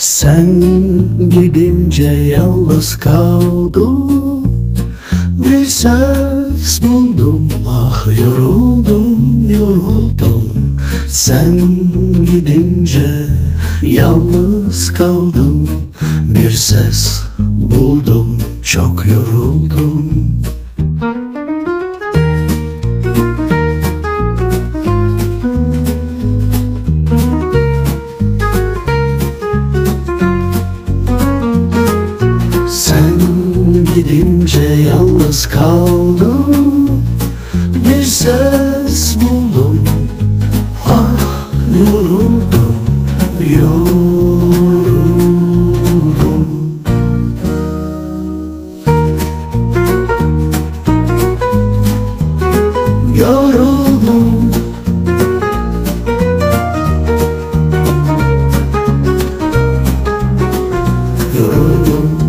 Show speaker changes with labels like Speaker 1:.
Speaker 1: Sen gidince yalnız kaldım. Bir ses buldum ah yoruldum yoruldum. Sen gidince yalnız kaldım. Bir ses buldum çok yoruldum gidince yalnız kaldım. Bir ses buldum. Ah yoruldum Yoruldum. Yoruldum. Yoruldum.